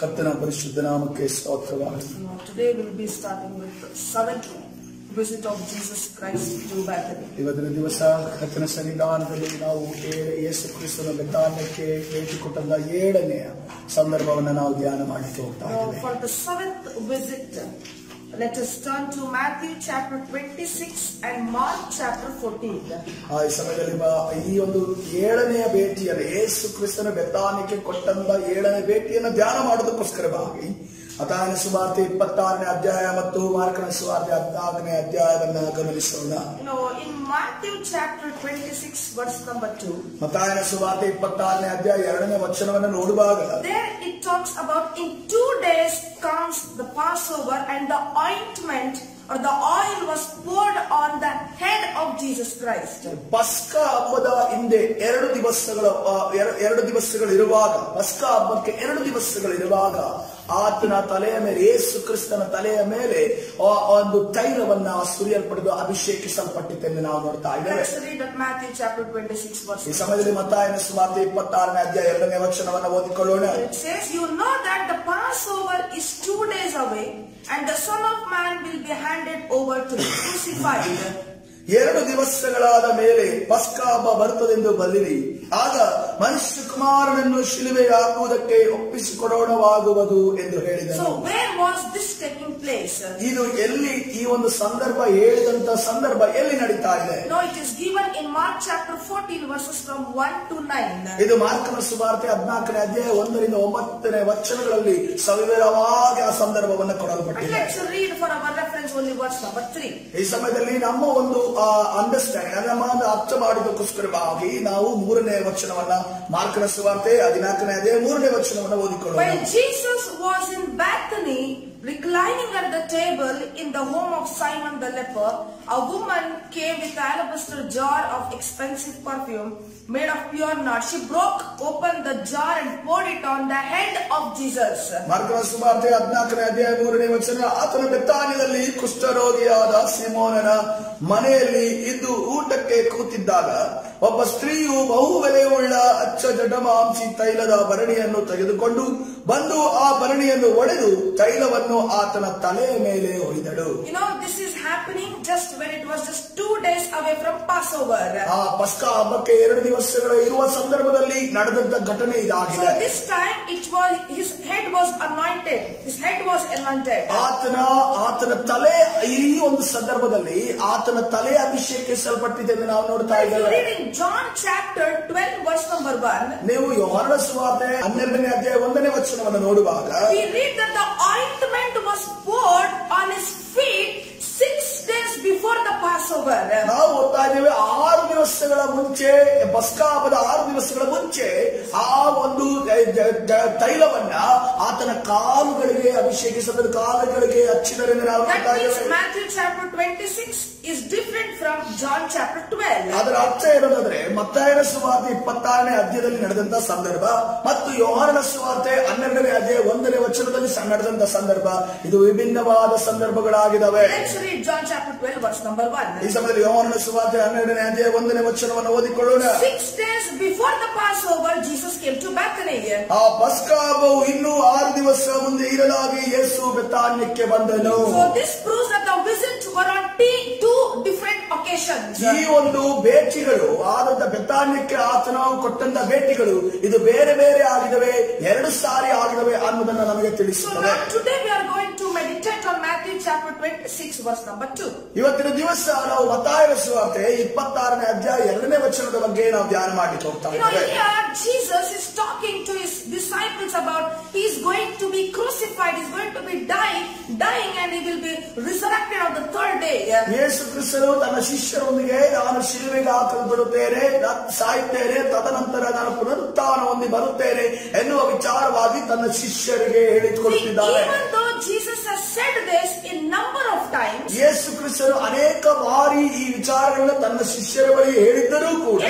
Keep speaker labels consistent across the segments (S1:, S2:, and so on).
S1: ಕರ್ತನ ಪರಿಶುದ್ಧ ನಾಮಕ್ಕೆ ಸ್ತೋತ್ರವಾಗಲಿ
S2: Now, today we'll be starting with the seventh visit of Jesus Christ to Bethany.
S1: ಇವತ್ತಿನ ದಿವಸ ಕರ್ತನ ಸನ್ನಿಧಾನದಲ್ಲಿ ನಾವು ಏ- ಯೇಸು ಕ್ರಿಸ್ತನ ಬೆತ್ತಾನ್ಯಕ್ಕೆ ಭೇಟಿ ಕೊಟ್ಟಂತ ಏಳನೆಯ ಸಂದರ್ಭವನ್ನು ನಾವು ಧ್ಯಾನ ಮಾಡಲಿಕ್ಕೆ ಹೋಗ್ತಾ
S2: Now,
S1: ಇದ್ದೇವೆ
S2: for the seventh visit, let us turn to Matthew chapter 26 and Mark chapter 14.
S1: ಆ, ಈ ಸಮಯದಲ್ಲಿ ಈ ಒಂದು ಏಳನೆಯ ಭೇಟಿಯನ್ನು ಯೇಸು ಕ್ರಿಸ್ತನ ಬೆತ್ತಾನ್ಯಕ್ಕೆ ಕೊಟ್ಟಂತ ಏಳನೇ ಭೇಟಿಯನ್ನು ಧ್ಯಾನ ಮಾಡೋದಕ್ಕೋಸ್ಕರವಾಗಿ ಅತಾಯನ ಸುವಾರ್ತೆ ಇಪ್ಪತ್ತಾರನೇ ಅಧ್ಯಾಯ ಮತ್ತು ಮಾರ್ಕನ ಸುವಾರ್ತೆ ಹದಿನಾಲ್ಕನೇ ಅಧ್ಯಾಯವನ್ನ ಗಮನಿಸೋಣ
S2: You know, in Matthew chapter 26, verse number 2,
S1: ಮತಾಯನ ಸುವಾರ್ತೆ ಇಪ್ಪತ್ತಾರನೇ ಅಧ್ಯಾಯ ಎರಡನೇ ವಚನವನ್ನು ನೋಡುವಾಗ
S2: there it talks about in two days comes the Passover and the ointment or the oil was poured on the head of Jesus Christ.
S1: ಪಸ್ಕ ಹಬ್ಬದ ಹಿಂದೆ ಎರಡು ದಿವಸಗಳ ಎರಡು ಎರ- ಎರಡು ದಿವಸಗಳಿರುವಾಗ ಪಸ್ಕ ಹಬ್ಬಕ್ಕೆ ಎರಡು ದಿವಸಗಳಿರುವಾಗ ಆತನ ತಲೆಯ ಮೇಲೆ ಯೇಸು ಕ್ರಿಸ್ತನ ತಲೆಯ ಮೇಲೆ ಒಂದು ತೈಲವನ್ನ ಸುರಿಯಲ್ಪಡೆದು ಅಭಿಷೇಕಿಸಲ್ಪಟ್ಟಿತ್ತೆಂದು ನಾವು ನೋಡ್ತಾ ಇದ್ದೇವೆ.
S2: Let's read at 26 verse
S1: ಈ ಸಮಯದಲ್ಲಿ ಮತ್ತಾಯನ ಸುವಾರ್ತೆ ಇಪ್ಪತ್ತಾರನೇ ಅಧ್ಯಾಯ ಎರಡನೇ ವಚನವನ್ನ ಓದಿಕೊಳ್ಳೋಣ.
S2: You know that the Passover is two days away, and the Son of Man will be handed over to be crucified.
S1: ಎರಡು ದಿವಸಗಳಾದ ಮೇಲೆ ಪಸ್ಕ ಹಬ್ಬ ಬರುತ್ತದೆಂದು ಬಲ್ಲಿರಿ. ಆಗ ಮನುಷ್ಯ ಕುಮಾರನನ್ನು ಶಿಲುವೆ ಹಾಕುವುದಕ್ಕೆ ಒಪ್ಪಿಸಿಕೊಡೋಣವಾಗುವುದು ಎಂದು ಹೇಳಿದನು
S2: So, where was this taking place?
S1: ಇದು ಎಲ್ಲಿ ಈ ಒಂದು ಸಂದರ್ಭ ಹೇಳಿದಂತ ಸಂದರ್ಭ ಎಲ್ಲಿ ನಡೀತಾ ಇದೆ
S2: No, it is given in Mark chapter 14, verses from 1 to 9.
S1: ಇದು ಮಾರ್ಕನ ಸುವಾರ್ತೆ ಹದಿನಾಲ್ಕನೇ ಅಧ್ಯಾಯ ಒಂದರಿಂದ ಒಂಬತ್ತನೇ ವಚನಗಳಲ್ಲಿ ಸವಿವರವಾಗಿ ಆ ಸಂದರ್ಭವನ್ನು ಕೊಡಲ್ಪಟ್ಟಿದೆ
S2: let's read for our reference only verse number 3.
S1: ಈ ಸಮಯದಲ್ಲಿ ನಮ್ಮ ಒಂದು ಅಂಡರ್ಸ್ಟ್ಯಾಂಡ್ ನಮ್ಮ ಅರ್ಥ ಮಾಡಿದಕ್ಕೋಸ್ಕರವಾಗಿ ನಾವು ಮೂರನೇ ವಚನವನ್ನ ಮಾರ್ಕನ ಸುವಾರ್ತೆ ಹದಿನಾಲ್ಕನೇ ಅಧ್ಯಾಯ ಮೂರನೇ ವಚನವನ್ನ ಓದಿಕೊಳ್ಳೋಣ
S2: While Jesus was in Bethany, reclining at the table in the home of Simon the leper, a woman came with an alabaster jar of expensive perfume made of pure nard. She broke open the jar and poured it on the head of Jesus.
S1: ಮಾರ್ಕನ ಸುವಾರ್ತೆ ಹದಿನಾಲ್ಕನೇ ಅಧ್ಯಾಯ ಮೂರನೇ ವಚನ ಆತನ ಬೆತ್ತಾನ್ಯದಲ್ಲಿ ಕುಷ್ಠರೋಗಿಯಾದ ಸಿಮೋನನ ಮನೆಯಲ್ಲಿ ಇದ್ದು ಊಟಕ್ಕೆ ಕೂತಿದ್ದಾಗ ಒಬ್ಬ ಸ್ತ್ರೀಯು ಬಹು ಬೆಲೆಯುಳ್ಳ ಅಚ್ಚ ಜಡಮಾಂಸಿ ತೈಲದ ಭರಣಿಯನ್ನು ತೆಗೆದುಕೊಂಡು ಬಂದು ಆ ಭರಣಿಯನ್ನು ಒಡೆದು ತೈಲವನ್ನು ಆತನ ತಲೆಯ ಮೇಲೆ ಹೊಯ್ದಳು
S2: you know this is happening just when it was just two days away from Passover
S1: ಆ ಪಸ್ಕ ಹಬ್ಬಕ್ಕೆ ಎರಡು ದಿವಸಗಳು ಇರುವ ಸಂದರ್ಭದಲ್ಲಿ ನಡೆದಂತ ಘಟನೆ ಇದಾಗಿದೆ.
S2: This time it was his head was anointed his head was anointed
S1: ಆತನ ಆತನ ತಲೆ ಈ ಒಂದು ಸಂದರ್ಭದಲ್ಲಿ ಆತನ ತಲೆ ಅಭಿಷೇಕಕ್ಕೆ ಸಲ್ಪಟ್ಟಿದೆ ಎಂದು ನಾವು ನೋಡ್ತಾ ಇದ್ದೇವೆ.
S2: John chapter twelve verse number one
S1: ನೀವು ಯೋಹರ್ನ ಸುವಾರ್ತೆ ಹನ್ನೆರಡನೇ ಅಧ್ಯಾಯ ಒಂದನೇ ವಚನವನ್ನು ನೋಡುವಾಗ
S2: we read the the Passover.
S1: ನಾವು ಓದ್ತಾ ಇದ್ದೇವೆ ಆರು ದಿವಸಗಳ ಮುಂಚೆ ಬಸ್ಕಾಬದ ಹಬ್ಬದ ಆರು ದಿವಸಗಳ ಮುಂಚೆ ಆ ಒಂದು ತೈಲವನ್ನ ಆತನ ಕಾಲುಗಳಿಗೆ ಅಭಿಷೇಕಿಸಿದ ಕಾಲುಗಳಿಗೆ ಹಚ್ಚಿದರೆಂದು ನಾವು
S2: That
S1: ನೋಡ್ತಾ
S2: means
S1: ಇದ್ದೇವೆ
S2: Matthew chapter 26 is different from John chapter 12.
S1: ಅದರ ಅರ್ಥ ಇರೋದಾದ್ರೆ ಮತ್ತಾಯನ ಸುವಾರ್ತೆ ಇಪ್ಪತ್ತಾರನೇ ಅಧ್ಯಾಯದಲ್ಲಿ ನಡೆದಂತ ಸಂದರ್ಭ ಮತ್ತು ಯೋಹಾನನ ಸುವಾರ್ತೆ ಹನ್ನೆರಡನೇ ಅಧ್ಯಾಯ ಒಂದನೇ ವಚನದಲ್ಲಿ ನಡೆದಂತ ಸಂದರ್ಭ ಇದು ವಿಭಿನ್ನವಾದ ಸಂದರ್ಭಗಳಾಗಿದ್ದಾವೆ
S2: Let's read John chapter 12 verse number 1.
S1: ಈ ಸಮಯದಲ್ಲಿ ಯೋಹಾನನ ಸುವಾರ್ತೆ ಹನ್ನೆರಡನೇ ಅಧ್ಯಾಯ ಒಂದನೇ ವಚನವನ್ನು ಓದಿಕೊಳ್ಳೋಣ
S2: six days before the Passover Jesus came to Bethany.
S1: ಆ ಪಸ್ಕ ಹಬ್ಬವು ಇನ್ನೂ ಆರು ದಿವಸ ಮುಂದೆ ಇರಲಾಗಿ ಯೇಸು ಬೆತಾನ್ಯಕ್ಕೆ ಬಂದನು
S2: So this proves that the visit were on two different occasions.
S1: ಈ ಒಂದು ಭೇಟಿಗಳು ಆದಂತ ಬೆತಾನ್ಯಕ್ಕೆ ಆತನ ಕೊಟ್ಟಂತ ಭೇಟಿಗಳು ಇದು ಬೇರೆ ಬೇರೆ ಆಗಿದವೆ ಎರಡು ಸಾರಿ ಆಗಿದವೆ ಅನ್ನೋದನ್ನ ನಮಗೆ ತಿಳಿಸುತ್ತದೆ
S2: today we are going to to meditate on Matthew chapter 26 verse number 2.
S1: ಇವತ್ತಿನ ದಿವಸ ನಾವು ಮತಾಯನ ಸುವಾರ್ತೆ ಇಪ್ಪತ್ತಾರನೇ ಅಧ್ಯಾಯ ಎರಡನೇ ವಚನದ ಬಗ್ಗೆ ನಾವು ಧ್ಯಾನ ಮಾಡಲಿಕ್ಕೆ ಹೋಗ್ತಾ ಇದ್ದೇವೆ
S2: Jesus is talking to his disciples about he is going to be crucified, he's going to be dying, dying and he will be resurrected on the third day.
S1: ಯೇಸು ಕ್ರಿಸ್ತನು ತನ್ನ ಶಿಷ್ಯರೊಂದಿಗೆ ನಾನು ಶಿಲುವೆಗೆ ಹಾಕಲ್ಪಡುತ್ತೇನೆ ಸಾಯುತ್ತೇನೆ ತದನಂತರ ನಾನು ಪುನರುತ್ಥಾನ ಹೊಂದಿ ಬರುತ್ತೇನೆ ಎನ್ನುವ ವಿಚಾರವಾಗಿ ತನ್ನ ಶಿಷ್ಯರಿಗೆ ಹೇಳಿಕೊಡುತ್ತಿದ್ದಾರೆ
S2: even though Jesus has said this
S1: ಯೇಸು ಕ್ರಿಸ್ತರು ಅನೇಕ ಬಾರಿ ಈ ವಿಚಾರಗಳನ್ನ ತನ್ನ ಶಿಷ್ಯರ ಬಳಿ ಹೇಳಿದ್ದರೂ ಕೂಡ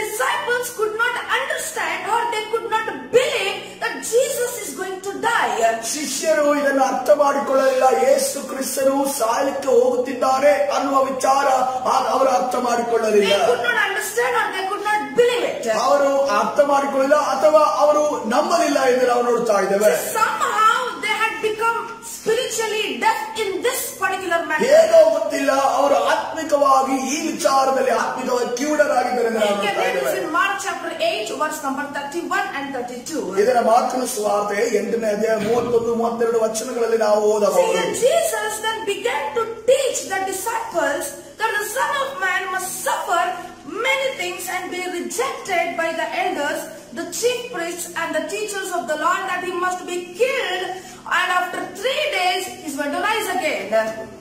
S2: disciples could not understand or they could not believe that Jesus is going to die
S1: ಶಿಷ್ಯರು ಇದನ್ನು ಅರ್ಥ ಮಾಡಿಕೊಳ್ಳಲಿಲ್ಲ ಯೇಸು ಕ್ರಿಸ್ತರು ಸಾಯಕ್ಕೆ ಹೋಗುತ್ತಿದ್ದಾರೆ ಅನ್ನುವ ವಿಚಾರ ಅವರು ಅರ್ಥ ಮಾಡಿಕೊಳ್ಳಲಿಲ್ಲ ಅವರು ಅರ್ಥ ಮಾಡಿಕೊಳ್ಳಿಲ್ಲ ಅಥವಾ ಅವರು ನಂಬಲಿಲ್ಲ ಎಂದು ನಾವು ನೋಡ್ತಾ ಇದ್ದೇವೆ.
S2: spiritually deaf in this particular matter.
S1: ಹೇಗೋ ಗೊತ್ತಿಲ್ಲ ಅವರು ಆತ್ಮಿಕವಾಗಿ ಈ ವಿಚಾರದಲ್ಲಿ ಆತ್ಮಿಕವಾಗಿ ಕಿವುಡರಾಗಿದ್ದಾರೆ ಎಂದು ನಾವು
S2: You can
S1: ನೋಡ್ತಾ
S2: read this
S1: ಇದ್ದೇವೆ
S2: in Mark chapter 8, verse number 31 and 32.
S1: ಇದರ ಮಾತಿನ ಸುವಾರ್ತೆ ಎಂಟನೇ ಅಧ್ಯಾಯ ಮೂವತ್ತೊಂದು ಮೂವತ್ತೆರಡು ವಚನಗಳಲ್ಲಿ ನಾವು
S2: See,
S1: ಓದಬಹುದು
S2: and Jesus then began to teach the disciples that the Son of Man must suffer many things and be rejected by the elders, the chief priests, and the teachers of the and that he must be killed, and after three days he is going to rise again.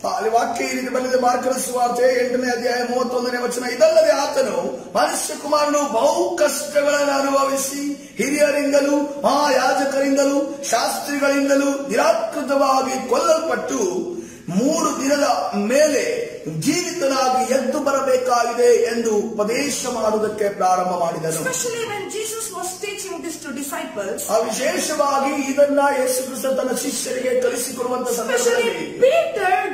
S1: ಅಲ್ಲಿ ವಾಕ್ಯ ಈ ರೀತಿ ಬಂದಿದೆ ಮಾರ್ಕನ ಸುವಾರ್ತೆ ಎಂಟನೇ ಅಧ್ಯಾಯ ಮೂವತ್ತೊಂದನೇ ವಚನ ಇದಲ್ಲದೆ ಆತನು ಮನುಷ್ಯ ಕುಮಾರನು ಬಹು ಕಷ್ಟಗಳನ್ನು ಅನುಭವಿಸಿ ಹಿರಿಯರಿಂದಲೂ ಮಹಾಯಾಜಕರಿಂದಲೂ ಶಾಸ್ತ್ರಿಗಳಿಂದಲೂ ನಿರಾಕೃತವಾಗಿ ಕೊಲ್ಲಲ್ಪಟ್ಟು ಮೂರು ದಿನದ ಮೇಲೆ ಜೀವಿತನಾಗಿ ಎದ್ದು ಬರಬೇಕಾಗಿದೆ ಎಂದು ಉಪದೇಶ ಮಾಡುವುದಕ್ಕೆ ಪ್ರಾರಂಭ ಮಾಡಿದರು ವಿಶೇಷವಾಗಿ ಇದನ್ನ ಯೇಸು ಕೃಷ್ಣ ತನ್ನ ಶಿಷ್ಯರಿಗೆ ಕಲಿಸಿಕೊಡುವಂತ ಸಂದರ್ಭದಲ್ಲಿ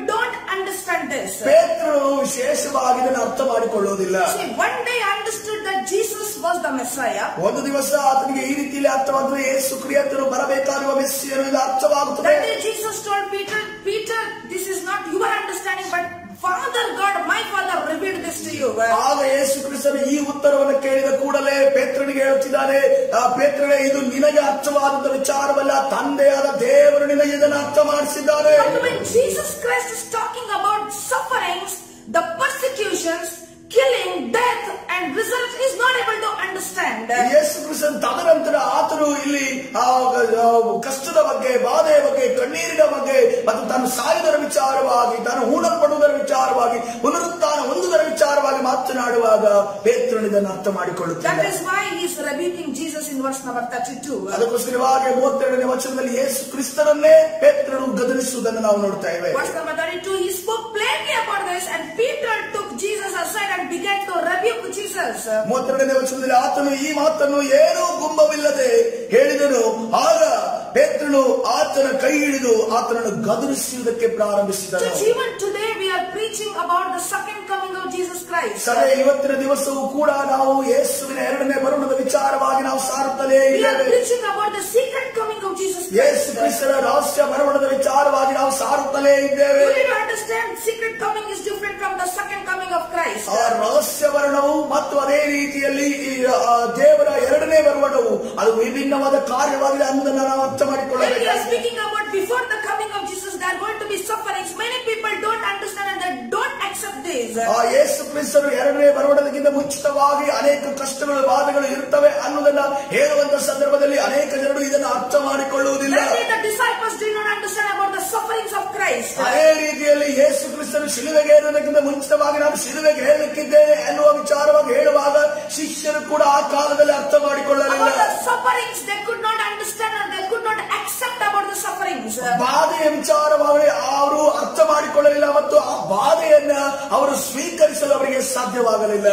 S2: ಡೋಂಟ್ ಅಂಡರ್ಸ್ಟ್ಯಾಂಡ್
S1: ಪೇತ್ರನು ವಿಶೇಷವಾಗಿ ಇದನ್ನು ಅರ್ಥ ಮಾಡಿಕೊಳ್ಳುವುದಿಲ್ಲ
S2: one day understand Jesus was the messiah
S1: ಒಂದು ದಿವಸ ಆತನಿಗೆ ಈ ರೀತಿಯಲ್ಲಿ ಅರ್ಥವಾದ್ರೆ ಯೇಸು ಕ್ರಿಯಾತನು ಬರಬೇಕಾಗುವ ಮೆಸ್ಸಿಯನ್ನು ಇದು ಅರ್ಥವಾಗುತ್ತದೆ.
S2: Jesus told Peter Peter this is not your understanding but Father God, my Father revealed this to you.
S1: ಆಗ ಯೇಸು ಕ್ರಿಸ್ತನು ಈ ಉತ್ತರವನ್ನು ಕೇಳಿದ ಕೂಡಲೇ ಪೇತ್ರನಿಗೆ ಹೇಳುತ್ತಿದ್ದಾನೆ ಆ ಪೇತ್ರನೇ ಇದು ನಿನಗೆ ಅರ್ಥವಾದಂತ ವಿಚಾರವಲ್ಲ ತಂದೆಯಾದ ದೇವರು ನಿನಗೆ ಇದನ್ನು ಅರ್ಥ ಮಾಡಿಸಿದ್ದಾರೆ
S2: Jesus Christ is talking about sufferings, the persecutions, killing, death, and resurrection, is not able to understand.
S1: ಯೇಸು ಕ್ರಿಸ್ತನ್ ತದನಂತರ ಆತನು ಇಲ್ಲಿ ಕಷ್ಟದ ಬಗ್ಗೆ ಬಾಧೆಯ ಬಗ್ಗೆ ಕಣ್ಣೀರಿನ ಬಗ್ಗೆ ಮತ್ತು ತಾನು ಸಾಯುವುದರ ವಿಚಾರವಾಗಿ ತಾನು ಹೂಣಲ್ಪಡುವುದರ ವಿಚಾರವಾಗಿ ಪುನರುತ್ಥಾನ ಹೊಂದುವುದರ ವಿಚಾರವಾಗಿ ಮಾತನಾಡುವಾಗ ಪೇತ್ರನು ಇದನ್ನು ಅರ್ಥ
S2: That
S1: ಮಾಡಿಕೊಳ್ಳುತ್ತಾನೆ
S2: is why he is rebuking Jesus in verse number 32.
S1: ಅದಕ್ಕೋಸ್ಕರವಾಗಿ ಮೂವತ್ತೆರಡನೇ ವಚನದಲ್ಲಿ ಯೇಸು ಕ್ರಿಸ್ತನನ್ನೇ ಪೇತ್ರನು ಗದರಿಸುವುದನ್ನು ನಾವು ನೋಡ್ತಾ ಇದ್ದೇವೆ
S2: Verse number 32, he spoke plainly about this, and Peter aside and began to rebuke Jesus.
S1: ಮೂವತ್ತೆರಡನೇ ವಚನದಲ್ಲಿ, ಆತನು ಈ ಮಾತನ್ನು ಏನೂ ಗುಂಬವಿಲ್ಲದೆ ಹೇಳಿದನು ಆಗ ಪೇತ್ರನು ಆತನ ಕೈ ಹಿಡಿದು ಆತನನ್ನು ಗದರಿಸುವುದಕ್ಕೆ ಪ್ರಾರಂಭಿಸಿದನು
S2: Church, even today we are preaching about the second coming of Jesus Christ.
S1: ಸಭೆ ಇವತ್ತಿನ ದಿವಸವೂ ಕೂಡ ನಾವು ಯೇಸುವಿನ ಎರಡನೇ ಬರುಣದ ವಿಚಾರವಾಗಿ ನಾವು ಸಾರುತ್ತಲೇ
S2: We are
S1: ಇದ್ದೇವೆ
S2: preaching about the second coming of Jesus
S1: Yesu
S2: Christ.
S1: ಕ್ರಿಸ್ತರ ರಹಸ್ಯ ಬರುಣದ ವಿಚಾರವಾಗಿ ನಾವು ಸಾರುತ್ತಲೇ ಇದ್ದೇವೆ
S2: You need to understand secret coming is different from the second coming of Christ.
S1: ಆ ರಹಸ್ಯ ವರ್ಣವು ಮತ್ತು ಅದೇ ರೀತಿಯಲ್ಲಿ ಈ ಆ, ದೇವರ ಎರಡನೇ ಬರುವಣವು ಅದು ವಿಭಿನ್ನವಾದ ಕಾರ್ಯವಾಗಿದೆ ಅನ್ನೋದನ್ನ ನಾವು ಅರ್ಥ
S2: When we are
S1: ಮಾಡಿಕೊಳ್ಳಬೇಕು
S2: speaking about before the coming of Jesus, there are going to be sufferings. Many people don't understand and they don't accept this.
S1: ಆ ಯೇಸು ಕ್ರಿಸ್ತರು ಎರಡನೇ ಬರುವಣದಕ್ಕಿಂತ ಮುಂಚಿತವಾಗಿ ಅನೇಕ ಕಷ್ಟಗಳು ಬಾಧೆಗಳು ಇರುತ್ತವೆ ಅನ್ನೋದನ್ನ ಹೇಳುವಂತ ಸಂದರ್ಭದಲ್ಲಿ ಅನೇಕ ಜನರು ಇದನ್ನು ಅರ್ಥ ಮಾಡಿಕೊಳ್ಳುವುದಿಲ್ಲ
S2: That day the disciples did not understand about the sufferings of Christ.
S1: ಅದೇ ರೀತಿಯಲ್ಲಿ ಯೇಸು ಕ್ರಿಸ್ತನು ಶಿಲುವೆಗೆ ಏರುವುದಕ್ಕಿಂತ ಮುಂಚಿತವಾಗಿ ನಾನು ಶಿಲುವೆಗೆ ಹೇಳಲಿಕ್ಕಿದ್ದೇನೆ ಎನ್ನುವ ವಿಚಾರವಾಗಿ ಹೇಳುವಾಗ ಶಿಷ್ಯರು ಕೂಡ ಆ ಕಾಲದಲ್ಲಿ ಅರ್ಥ ಮಾಡಿಕೊಳ್ಳಲಿಲ್ಲ
S2: About the sufferings, they could not
S1: ಬಾಧೆಯ ವಿಚಾರವಾಗಲಿ ಅವರು ಅರ್ಥ ಮಾಡಿಕೊಳ್ಳಲಿಲ್ಲ ಮತ್ತು ಆ ಬಾಧೆಯನ್ನ ಅವರು ಸ್ವೀಕರಿಸಲು ಅವರಿಗೆ ಸಾಧ್ಯವಾಗಲಿಲ್ಲ.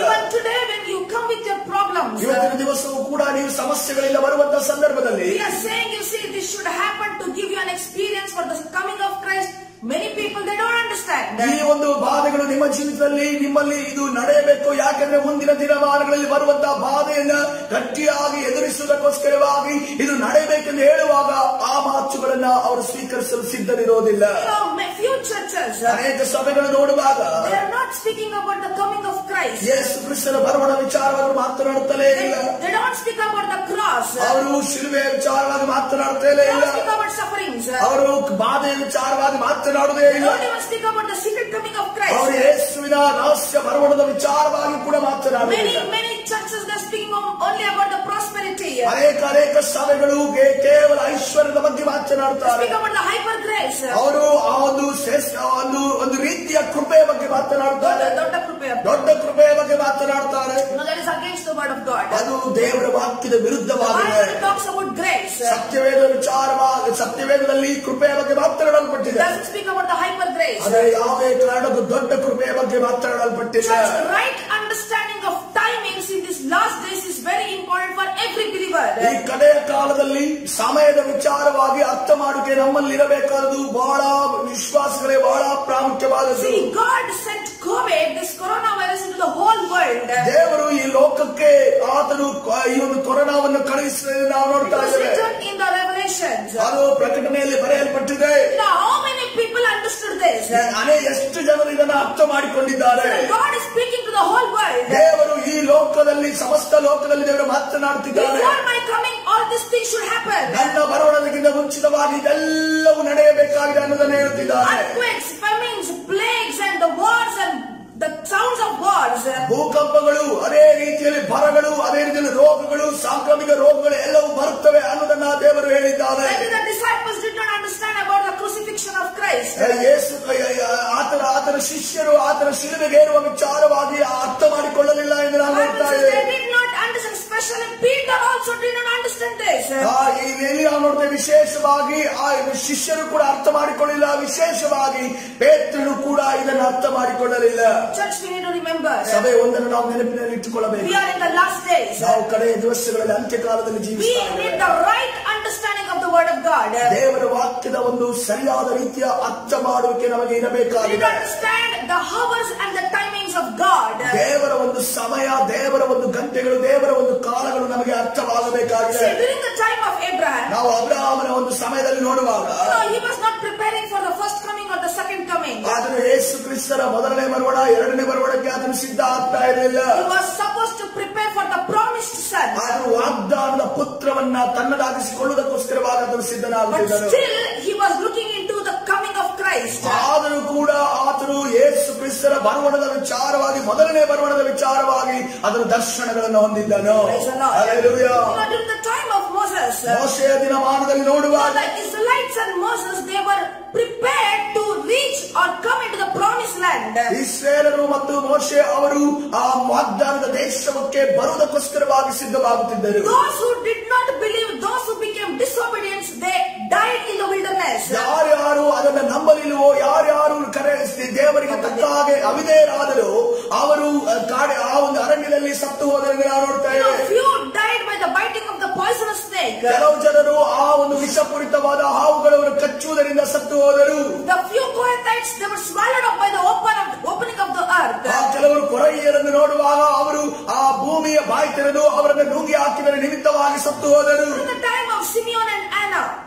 S1: ಇವತ್ತಿನ ದಿವಸವೂ ಕೂಡ ನೀವು ಸಮಸ್ಯೆಗಳಿಲ್ಲ ಬರುವಂತಹ ಸಂದರ್ಭದಲ್ಲಿ
S2: should happen to give you experience for the coming of Christ Many people they don't understand
S1: ಈ ಒಂದು ಬಾಧೆಗಳು ನಿಮ್ಮ ಜೀವಿತದಲ್ಲಿ ನಿಮ್ಮಲ್ಲಿ ಇದು ನಡೆಯಬೇಕು ಯಾಕಂದ್ರೆ ಮುಂದಿನ ದಿನಮಾನಗಳಲ್ಲಿ ಬರುವಂತಹ ಬಾಧೆಯನ್ನ ಗಟ್ಟಿಯಾಗಿ ಎದುರಿಸುವುದಕ್ಕೋಸ್ಕರವಾಗಿ ಇದು ನಡೆಯಬೇಕೆಂದು ಹೇಳುವಾಗ ಆ ಮಾತುಗಳನ್ನ ಅವರು ಸ್ವೀಕರಿಸಲು ಸಿದ್ಧರಿರೋದಿಲ್ಲ
S2: few
S1: ಅನೇಕ ಸಭೆಗಳು ನೋಡುವಾಗ
S2: not speaking not the coming of coming of Christ.
S1: ಯೇಸು ಕ್ರಿಸ್ತನ ಬರವಣ ವಿಚಾರವನ್ನು ಮಾತನಾಡುತ್ತಲೇ ಇಲ್ಲ
S2: they don't speak about the cross. They
S1: ಅವರು ಶಿಲುವೆ ವಿಚಾರವಾಗಿ ಮಾತನಾಡುತ್ತಲೇ ಇಲ್ಲ.
S2: They
S1: ಅವರು ಬಾಧೆಯ ವಿಚಾರವಾಗಿ ನಾಡುದೇ ಇಲ್ಲ. ಅವರು ಯೇಸುನ ರಾಜ್ಯಾ ಬರಬಡದ ವಿಚಾರವಾಗಿ ಕೂಡ ಮಾತನಾಡುತ್ತಾರೆ ಮೆನಿ ಮೆನಿ ಚರ್ಚಸ್ ಕೇವಲ ಐಶ್ವರ್ಯದ ಬಗ್ಗೆ
S2: ಮಾತಾಡುತ್ತಾರೆ ಶಿಖಗೊಂಡ ಹೈಪರ್ಡ್್ರೆ
S1: ಅವರು ಆ ಒಂದು ಶೇಷ ಒಂದು ಒಂದು ರೀತಿಯ ಕೃಪೆಯ ಬಗ್ಗೆ ಮಾತನಾಡುತ್ತಾರೆ.
S2: ದೊಡ್ಡ
S1: ಕೃಪೆಯ ಬಗ್ಗೆ ಮಾತನಾಡುತ್ತಾರೆ.
S2: The word of God.
S1: ಅದು ದೇವರ ವಾಕ್ಯದ ವಿರುದ್ಧವಾಗಿದೆ
S2: Bible talks about grace.
S1: ಸತ್ಯವೇದ ವಿಚಾರವಾಗಿ ಸತ್ಯವೇದದಲ್ಲಿ ಕೃಪೆಯ ಬಗ್ಗೆ ಮಾತನಾಡಲ್ಪಟ್ಟಿದೆ
S2: doesn't speak about the hyper grace.
S1: ಆದರೆ ಯಾವುದೇ ಕಾರಣಕ್ಕೂ ದೊಡ್ಡ ಕೃಪೆಯ ಬಗ್ಗೆ ಮಾತನಾಡಲ್ಪಟ್ಟಿದೆ
S2: the right understanding of timings in this last days is very important for every believer.
S1: ಈ ಕಡೆಯ ಕಾಲದಲ್ಲಿ ಸಮಯದ ವಿಚಾರವಾಗಿ ಅರ್ಥ ಮಾಡುಕೆ ನಮ್ಮಲ್ಲಿ ಇರಬೇಕಾದದು ಬಹಳ ವಿಶ್ವಾಸಗಳೇ ಬಹಳ ಪ್ರಾಮುಖ್ಯವಾದದ್ದು
S2: See, God sent COVID, this whole
S1: ದೇವರು ಈ ಲೋಕಕ್ಕೆ ಆತನು ಕಾಯುವದನ್ನು ಕರೆಿಸುತ್ತಿ
S2: ನಾನು
S1: ನೋಡತಾ ಇದ್ದೇವೆ. हेलो ಪ್ರಕಟಣೆಯಲ್ಲಿ ಬರೆಯಲ್ಪಟ್ಟಿದೆ.
S2: ನ
S1: ಆವಿನ ಎಷ್ಟು ಜನರು ಇದನ್ನು ಅಪ್ಡೇಟ್ ಮಾಡಿಕೊಂಡಿದ್ದಾರೆ. ದೇವರು ಈ ಲೋಕದಲ್ಲಿ ಸಮಸ್ತ ಲೋಕದಲ್ಲಿ ದೇವರು ಮಾತನಾಡುತ್ತಿದ್ದಾರೆ.
S2: Now my coming all
S1: this thing ನಡೆಯಬೇಕಾಗಿದೆ ಅನ್ನುದನೇ ಇರುತ್ತಿದ್ದಾರೆ. ಸಾಂಕ್ರಾಮಿಕ ರೋಗಗಳು ಎಲ್ಲವೂ ಬರುತ್ತವೆ ಅನ್ನೋದನ್ನ ದೇವರು ಹೇಳಿದ್ದಾರೆ ಆತನ ಆತನ ಶಿಷ್ಯರು ಆತನ ಶಿಲುಬೆಗೇರುವ ವಿಚಾರವಾಗಿ ಅರ್ಥ ಮಾಡಿಕೊಳ್ಳಲಿಲ್ಲ ಎಂದು ನಾವು
S2: Bible
S1: ನೋಡ್ತಾ
S2: says
S1: ಇದ್ದೇವೆ
S2: they did not understand, especially Peter also did not understand this.
S1: ಆ, ವಿಶೇಷವಾಗಿ ಆ ಶಿಷ್ಯರು ಕೂಡ ಅರ್ಥ ಮಾಡಿಕೊಳ್ಳಿಲ್ಲ ವಿಶೇಷವಾಗಿ ಪೇತ್ರನು ಕೂಡ ಇದನ್ನು ಅರ್ಥ ಮಾಡಿಕೊಳ್ಳಲಿಲ್ಲ. ಸಭೆ ಒಂದನ್ನು ನಾವು ನೆನಪಿನಲ್ಲಿ ಇಟ್ಟುಕೊಳ್ಳಬೇಕು. ನಾವು ಕಡೆಯ ದಿವಸಗಳಲ್ಲಿ ಅಂತ್ಯಕಾಲದಲ್ಲಿ ಜೀವಿಸ್ತಾ. ದೇವರ ವಾಕ್ಯದ ಒಂದು ಸರಿಯಾದ ರೀತಿಯ ಅರ್ಥ ಮಾಡುವಿಕೆ ನಮಗೆ ಇರಬೇಕಾಗಿದೆ
S2: timings of God.
S1: ದೇವರ ಒಂದು ಸಮಯ ದೇವರ ಒಂದು ಗಂಟೆಗಳು ದೇವರ ಒಂದು ಕಾಲಗಳು ನಮಗೆ ಅರ್ಥವಾಗಬೇಕಾಗಿದೆ
S2: during the time of Abraham,
S1: ನಾವು ಅಬ್ರಾಹ್ಮನ ಒಂದು ಸಮಯದಲ್ಲಿ ನೋಡುವಾಗ
S2: no, he was not preparing for the first coming or the second coming.
S1: ಆತನು ಯೇಸು Kristara ಮೊದಲನೇ maruvada, ಎರಡನೇ ಬರುವಣಕ್ಕೆ ಆತನು ಸಿದ್ಧ ಆಗ್ತಾ ಇರಲಿಲ್ಲ
S2: He was supposed to prepare for the promised son.
S1: ಆತನು ವಾಗ್ದಾನದ ಪುತ್ರವನ್ನ ತನ್ನದಾಗಿಸಿಕೊಳ್ಳುವುದಕ್ಕೋಸ್ಕರವಾಗಿ ಆತನು
S2: But
S1: ಸಿದ್ಧನಾಗುತ್ತಿದ್ದನು
S2: still, he was looking into the coming of Christ.
S1: ಆದರೂ ಕೂಡ ಆತನು ಯೇಸು ಕ್ರಿಸ್ತರ ಬರುವಣದ ವಿಚಾರವಾಗಿ ಮೊದಲನೇ ಬರುವಣದ ವಿಚಾರವಾಗಿ ಅದರ ದರ್ಶನಗಳನ್ನು ಹೊಂದಿದ್ದನು
S2: uh,
S1: ಮೋಶೆಯ ದಿನಮಾನದಲ್ಲಿ ನೋಡುವಾಗ
S2: Israelites and Moses, they were prepared to reach or come into the promised land.
S1: ಇಸ್ರೇಲರು ಮತ್ತು ಮೋಶೆ ಅವರು ಆ ವಾಗ್ದಾನದ ದೇಶಕ್ಕೆ ಬರುವುದಕ್ಕೋಸ್ಕರವಾಗಿ ಸಿದ್ಧವಾಗುತ್ತಿದ್ದರು
S2: Those who did not believe, those who became disobedient, they died in the wilderness.
S1: ಯಾರ್ಯಾರು ಅದನ್ನ ನಂಬಲಿಲ್ವೋ ಯಾರ್ಯಾರು ಕರೆ ದೇವರಿಗೆ ತಕ್ಕ ಹಾಗೆ ಅವಿಧೇಯರಾದರು ಅವರು ಕಾಡೆ ಆ ಒಂದು ಅರಣ್ಯದಲ್ಲಿ ಸತ್ತು ಹೋದರೆ ನಾವು ನೋಡ್ತಾ ಇದ್ದೇವೆ
S2: few died by the biting of the poisonous snake.
S1: ಕೆಲವು ಜನರು ಆ ಒಂದು ವಿಷಪೂರಿತವಾದ ಹಾವುಗಳವರು ಕಚ್ಚುವುದರಿಂದ ಸತ್ತು ಹೋದರು. ಕೆಲವರು ಕೊರೈಯರನ್ನು ನೋಡುವಾಗ ಅವರು ಆ ಭೂಮಿಯ ಬಾಯಿ ತೆರೆದು ಅವರನ್ನು ನುಂಗಿ ಹಾಕಿದರೆ ನಿಮಿತ್ತವಾಗಿ ಸತ್ತು ಹೋದರು.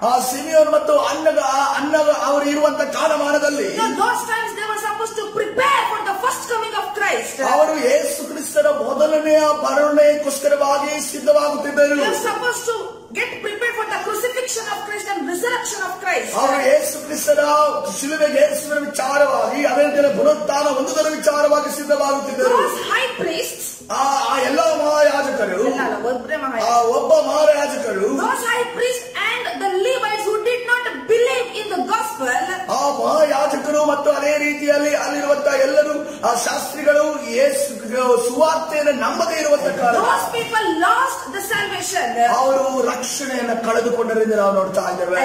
S1: ಆ ಹಾಸಿಯೋರು ಮತ್ತು ಅನ್ನಗಳು ಅನ್ನ ಅವರು ಇರುವಂತ ಕಾಲಮಾನದಲ್ಲಿ
S2: no they prepare for first coming of Christ
S1: ಅವರು ಯೇಸುಕ್ರಿಸ್ತನ ಮೊದಲನೇ ಮೊದಲನೆಯ ಬರ нулеಯಕ್ಕೋಸ್ಕರವಾಗಿದೆ ಸಿದ್ಧವಾಗುತ್ತಿದ್ದರು
S2: they get prepare for the crucifixion of Christ and resurrection of Christ
S1: ಅವರು ಯೇಸುಕ್ರಿಸ್ತನ ಶಿಲುಬೆ ಯೇಸುನ ವಿಚಾರವಾಗಿ ಅದ ನಂತರ 부ನತನ ಒಂದು ವಿಚಾರವಾಗಿ ಸಿದ್ಧವಾಗುತ್ತಿದ್ದರು.
S2: ಆ ಹೈ ಪ್ರಿಸ್ಟ್
S1: ಆ ಎಲ್ಲ ಮಹಾಯಾಜಕರು ಆ ಒಬ್ಬ ಮಹಾಯಾಜಕರು ನೋ ಹೈ ಪ್ರಿಸ್ಟ್ ಅದೇ ರೀತಿಯಲ್ಲಿ ಅಲ್ಲಿರುವಂತಹ ಎಲ್ಲರೂ ಆ ಶಾಸ್ತ್ರಿಗಳು ಸುವಾರ್ತೆಯನ್ನು ನಂಬದೇ
S2: ಇರುವಂತಹ.
S1: ಅವರು ರಕ್ಷಣೆಯನ್ನು ಕಳೆದುಕೊಂಡರಿಂದ ನಾವು ನೋಡ್ತಾ ಇದ್ದೇವೆ.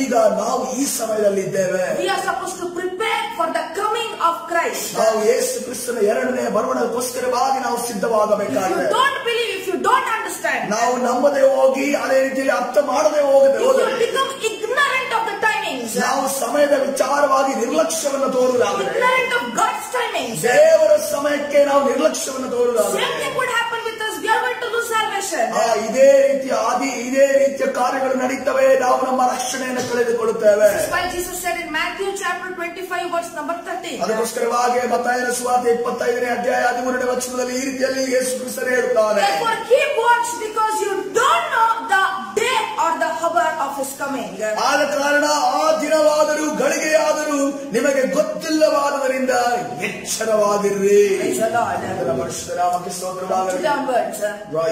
S1: ಈಗ ನಾವು ಈ ಸಮಯದಲ್ಲಿ ಇದ್ದೇವೆ
S2: ಫಾರ್ ದ to ಕ್ರೈಸ್ಟ್.
S1: ನಾವು ಯೇಸು ಕ್ರಿಸ್ತನ ಎರಡನೇ ಬರುವಣಕ್ಕೋಸ್ಕರವಾಗಿ ನಾವು ಸಿದ್ಧವಾಗಬೇಕಾಗಿದೆ
S2: don't
S1: ನಾವು ನಂಬದೆ ಹೋಗಿ ಅದೇ ರೀತಿಯಲ್ಲಿ ಅರ್ಥ ಮಾಡದೆ ಹೋಗದೆ ಹೋದರೆ
S2: you become ignorant of the timings,
S1: ನಾವು ಸಮಯದ ವಿಚಾರವಾಗಿ ನಿರ್ಲಕ್ಷ್ಯವನ್ನು ತೋರುವುದಾದರೆ ದೇವರ ಸಮಯಕ್ಕೆ ನಾವು ನಿರ್ಲಕ್ಷ್ಯವನ್ನು ತೋರುವುದಾದರೆ ಇದೇ ರೀತಿಯ ಆದಿ ಇದೇ ರೀತಿಯ ಕಾರ್ಯಗಳು ನಡೀತವೆ. ನಾವು ನಮ್ಮ ರಕ್ಷಣೆಯನ್ನು ಕಳೆದುಕೊಳ್ಳುತ್ತೇವೆ.
S2: That's why Jesus said in Matthew chapter 25, verse number 13.
S1: ಅದಕ್ಕೋಸ್ಕರವಾಗಿ ಮತ್ತಾಯನ ಸುವಾರ್ತೆ ಇಪ್ಪತ್ತೈದನೇ ಅಧ್ಯಾಯ ಹದಿಮೂರನೇ ವಚನದಲ್ಲಿ ಈ ರೀತಿಯಲ್ಲಿ ಯೇಸು ನೋ ಹೇಳುತ್ತಾರೆ
S2: Day or the hour of his coming.
S1: ಆದ ಕಾರಣ ಆ ದಿನವಾದರೂ ಗಳಿಗೆಯಾದರೂ ನಿಮಗೆ ಗೊತ್ತಿಲ್ಲವಾದದರಿಂದ ಎಚ್ಚರವಾಗಿರ್ರಿ ಸ್ತೋತ್ರವಾಗಲಿ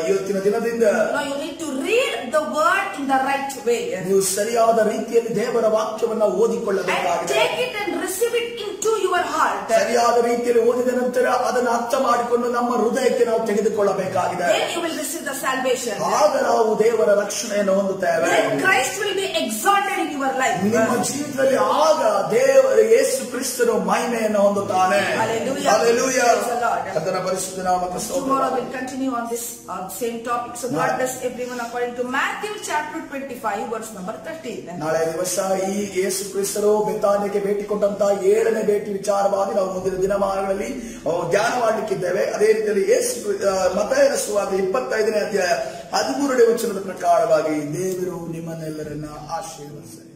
S1: ಇವತ್ತಿನ ದಿನದಿಂದ
S2: Now you need to read the word in the right way.
S1: ನೀವು ಸರಿಯಾದ ರೀತಿಯಲ್ಲಿ ದೇವರ ವಾಕ್ಯವನ್ನ
S2: And
S1: ಓದಿಕೊಳ್ಳಬೇಕಾಗಿದೆ
S2: take it and receive it into your heart.
S1: ಸರಿಯಾದ ರೀತಿಯಲ್ಲಿ ಓದಿದ ನಂತರ ಅದನ್ನು ಅರ್ಥ ಮಾಡಿಕೊಂಡು ನಮ್ಮ ಹೃದಯಕ್ಕೆ ನಾವು ತೆಗೆದುಕೊಳ್ಳಬೇಕಾಗಿದೆ
S2: Then you will receive the salvation.
S1: ಆಗ ನಾವು ದೇವರ ರಕ್ಷಣೆಯನ್ನು
S2: ಒಂದು ಲೈಫ್
S1: ನಿಮ್ಮ ಜೀವನದಲ್ಲಿ ಆಗ ದೇವರ ಯೇಸು ಕ್ರಿಸ್ತನ ಮಹಿಮೆಯನ್ನು
S2: ಹೊಂದತಾನೆ ಹ Alleluia
S1: ಅದರ ಪರಿಶುದ್ಧ
S2: ನಾವು ಟು
S1: ನಾಳೆ. ದಿವಸ ಈ ಯೇಸು ಕ್ರಿಸ್ತನೊ ಭೇಟಿ ಕೊಟ್ಟಂತ ಏಳನೇ ಭೇಟಿ ವಿಚಾರವಾಗಿ ನಾವು ಮುಂದಿನ ದಿನಮಾನಗಳಲ್ಲಿ ಧ್ಯಾನ ಅದೇ ರೀತಿಯಲ್ಲಿ ಯೇಸು ಮತಾಯನ ಇಪ್ಪತ್ತೈದನೇ ಅಧ್ಯಾಯ ಹದಿಮೂರನೇ ವಚನದ ಪ್ರಕಾರವಾಗಿ ದೇವರು ನಿಮ್ಮನ್ನೆಲ್ಲರನ್ನ ಆಶೀರ್ವದಿಸಲಿ.